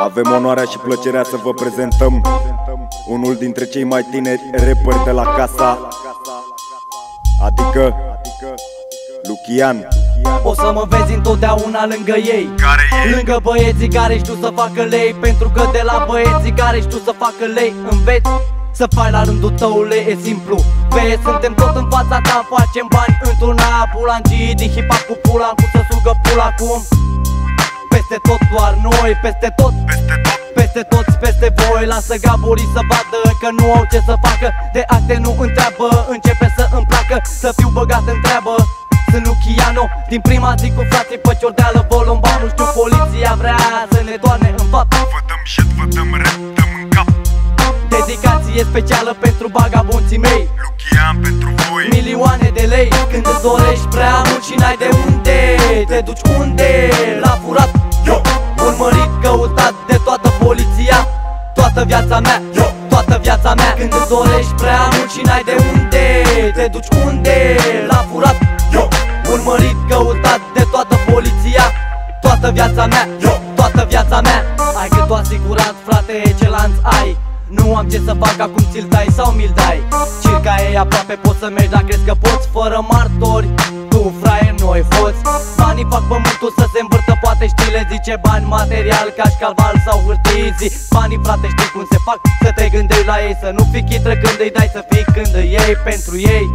Avem onoarea și plăcerea să vă prezentăm unul dintre cei mai tineri rapperi de la casa, adică Lucian. O să mă vezi întotdeauna lângă ei Care e? Lângă băieții care știu să facă lei Pentru că de la băieții care știu să facă lei Înveți să faci la rândul tău lei, e simplu. Vezi, suntem tot în fața ta, facem bani într-una Bulangii din hip cu pula, cu să sugă pula cum Peste tot doar noi, peste tot. Peste tot peste toți, peste voi Lasă gaburii să vadă că nu au ce să facă. De acte nu întreabă, începe să îmi placă. Să fiu băgat în treabă. Sunt Luciano Din prima zi cu frații pe ciordeală Volumba, nu știu, poliția vrea să ne doarne în fapt. Vă dăm shit, vă dăm rap, dăm în cap Dedicație specială pentru bagabonții mei. Lucian pentru voi. Milioane de lei. Când îți dorești prea mult și n-ai de unde Te duci unde? La furat Yo, Urmărit, căutat de toată poliția. Toată viața mea, yo, toată viața mea. Când îți dorești prea mult și n-ai de unde Te duci unde? La furat yo, Urmărit, căutat de toată poliția. Toată viața mea, yo. Toată viața mea. Ai cât o asigurat, ce să fac acum, ți-l dai sau mi-l dai? Circa e aproape, poți să mergi dacă crezi că poți? Fără martori, tu fraier, noi hoți. Banii fac pământul să se învârtă, poate știi le zice Bani material, cașcaval sau hârtii. Zi Banii, frate, știi cum se fac, să te gândești la ei Să nu fii chitră când îi dai, să fii când îi iei pentru ei.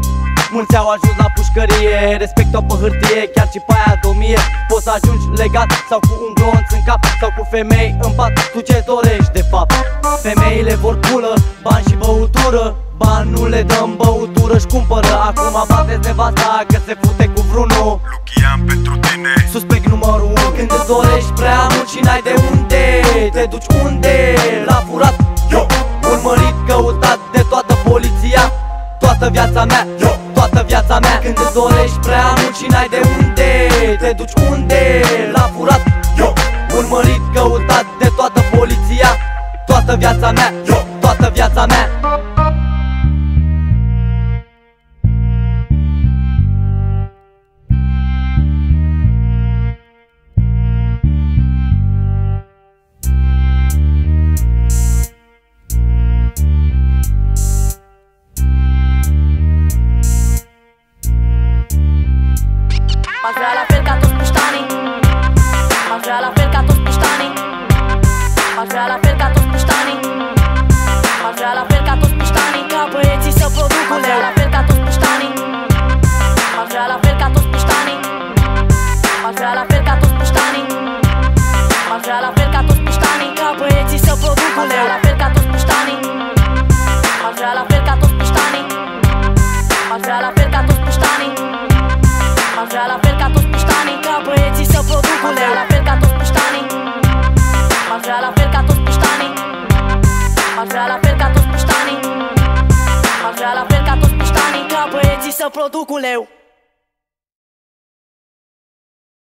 Mulți au ajuns la pușcărie Respect-o pe hârtie, chiar și pe aia domie. Poți să ajungi legat sau cu un glonț în cap Sau cu femei în pat, tu ce dorești de fapt? Femeile vor pulă, bani și băutură. Bani nu le dăm băutură și cumpără. Acum bateți nevasta că se fute cu vrunul Lucian pentru tine. Suspect numărul 1 Când îți dorești prea mult și n-ai de unde. Te duci unde? La furat? Yo, Urmărit, căutat de toată poliția. Toată viața mea, yo, toată viața mea Când îți dorești prea mult și n-ai de unde Te duci unde? La M-aș vrea la fel ca toți puștanii M-aș vrea la fel ca toți puștanii M-aș vrea la fel ca toți puștanii M-aș vrea la fel ca toți puștanii Ca băieții să produc M-aș vrea la fel ca toți puștanii M-aș vrea la fel ca toți puștanii M-aș vrea la fel ca toți puștanii M-aș vrea la fel ca toți puștanii Ca băieții să produc M-aș vrea la fel ca toți puștanii M-aș vrea la fel ca toți puștanii M-aș vrea la fel ca toți puștanii M-aș vrea la fel ca toți puștanii Ca băieții să produc M-aș vrea la fel ca toți puștanii M-aș vrea la fel ca toți puștanii M-aș vrea la fel ca toți puștanii M-aș vrea la fel ca toți puștanii Ca băieții să produc uleu